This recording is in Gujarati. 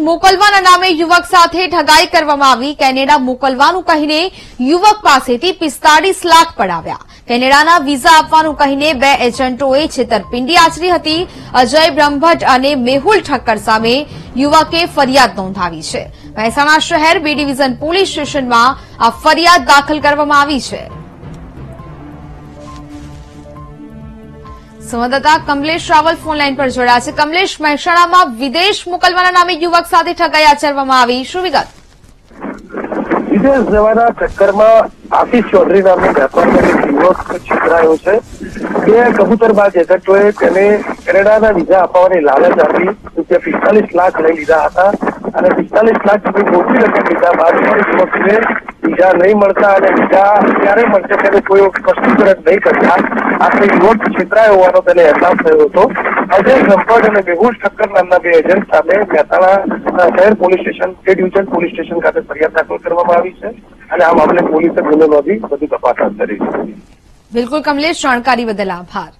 મોકલવાના નામે યુવક સાથે ઠગાઈ કરવામાં આવી. કેનેડા મોકલવાનું કહીને યુવક પાસેથી પિસ્તાળીસ લાખ પડાવ્યા. કેનેડાના વિઝા આપવાનું કહીને બે એજન્ટોએ છેતરપિંડી આચરી હતી. અજય બ્રહ્મભટ્ટ અને મેહુલ ઠક્કર સામે યુવકે ફરિયાદ નોંધાવી છે. મહેસાણા શહેર બી ડિવિઝન પોલીસ સ્ટેશનમાં આ ફરિયાદ દાખલ કરવામાં આવી છે. સંવાદદાતા કમલેશ રાવલ ફોન લાઈન પર જોડાયા છે. કમલેશ, મહેસાણામાં વિદેશ મોકલવાના નામે યુવક સાથે ઠગાઈ આચરવામાં આવી. શું વિગત? વિદેશ જવાના ચક્કરમાં આશીષ ચૌધરી નામનો વેપારી યુવક છેતરાયો છે. બે કબૂતરબાજ એજન્ટોએ તેને કેનેડાના વિઝા અપાવવાની લાલચ આપી રૂપિયા પિસ્તાલીસ લાખ લઈ લીધા હતા. અને પિસ્તાલીસ લાખ સુધી મોટી રકમ લીધા પણ યુવકને વિઝા નહીં મળતા અને બીજા ક્યારે મળશે તેને કોઈ સ્પષ્ટીકરણ નહીં કરતા. આખરે યુવક છેતરાયો હોવાનો તેને અહેસાસ થયો હતો. અજય સંપર્ક અને મેહુલ ઠક્કર નામના બે એજન્ટ સામે મહેસાણા શહેર પોલીસ સ્ટેશન કે ડિવિઝન પોલીસ સ્ટેશન ખાતે ફરિયાદ દાખલ કરવામાં આવી છે અને આ મામલે પોલીસે ગુનો નોંધી વધુ તપાસ હાથ ધરી છે. બિલકુલ કમલેશ, જાણકારી બદલ આભાર.